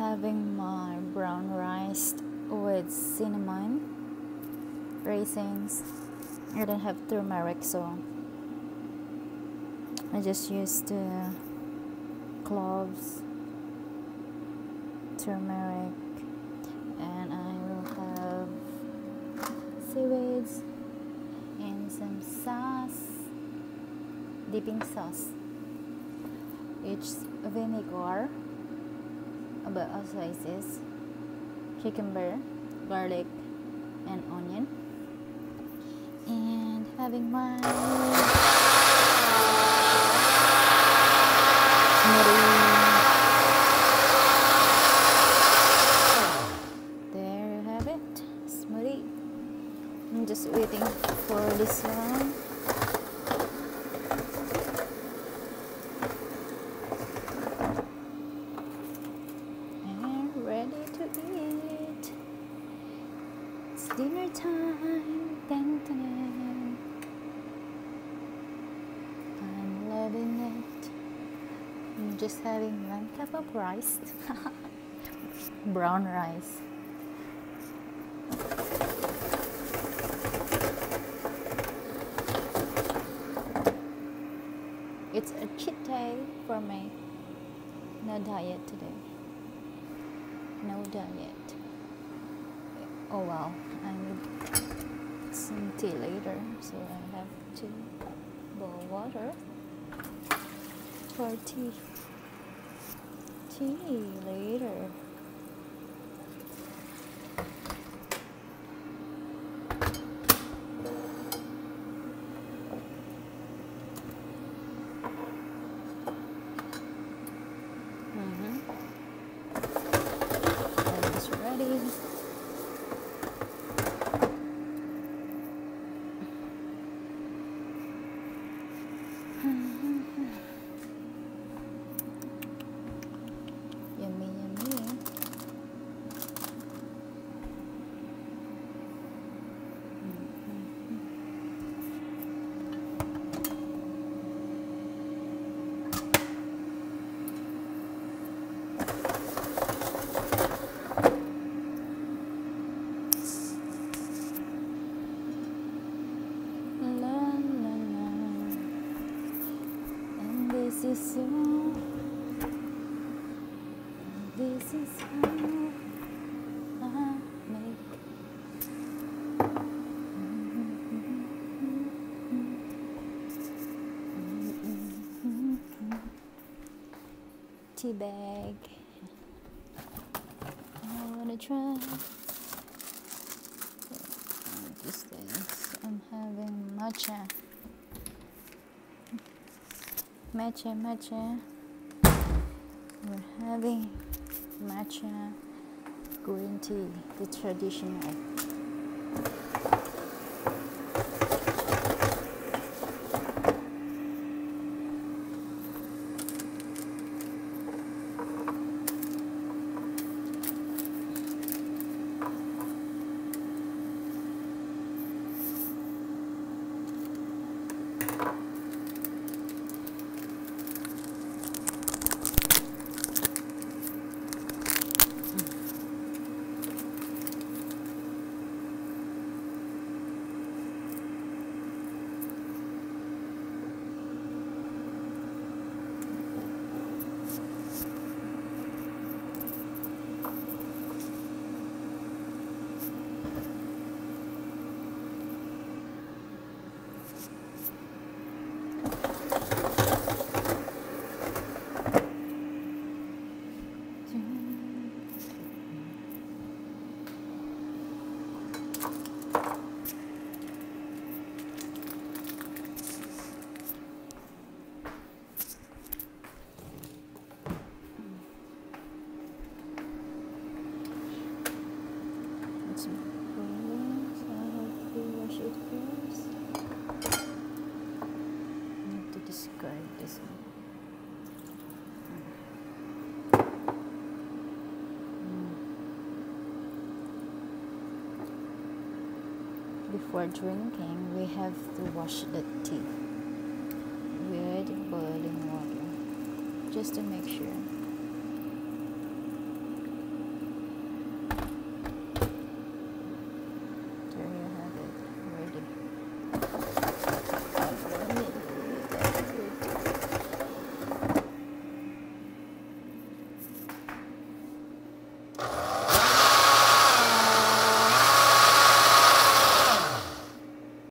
having my brown rice with cinnamon, raisins. I don't have turmeric, so I just used the cloves, turmeric, and I will have seaweeds and some sauce, dipping sauce. It's vinegar, about all sizes, cucumber, garlic, and onion, and having my smoothie. There you have it, smoothie. I'm just waiting for this one. And ready to eat. It's dinner time. Dun, dun, dun. I'm loving it. I'm just having one cup of rice. Brown rice. It's a cheat day for me. No diet today. No diet. Oh well, I need some tea later, so I have to boil water for tea. Tea later. Is all. This is how I make. Tea bag. I wanna try. This is I'm having matcha. Matcha, matcha. We're having matcha green tea, the traditional. It's my. I have to wash it first. I need to describe this one. Before drinking, we have to wash the teeth with boiling water just to make sure